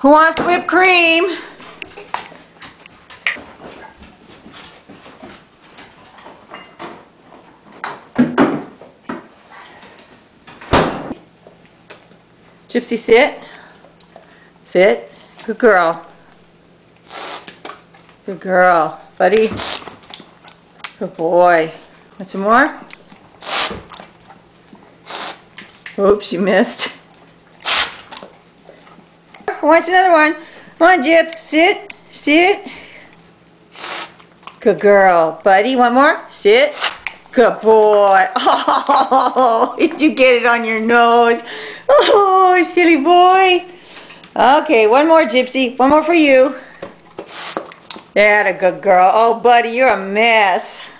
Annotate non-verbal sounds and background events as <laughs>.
Who wants whipped cream? Gypsy, sit. Sit. Good girl. Good girl. Buddy. Good boy. Want some more? Oops, you missed. Wants another one? Come on, Gyps. Sit. Sit. Good girl. Buddy, one more? Sit. Good boy. <laughs> Oh, did you get it on your nose? Oh, silly boy. Okay, one more, Gypsy. One more for you. That a good girl. Oh, buddy, you're a mess.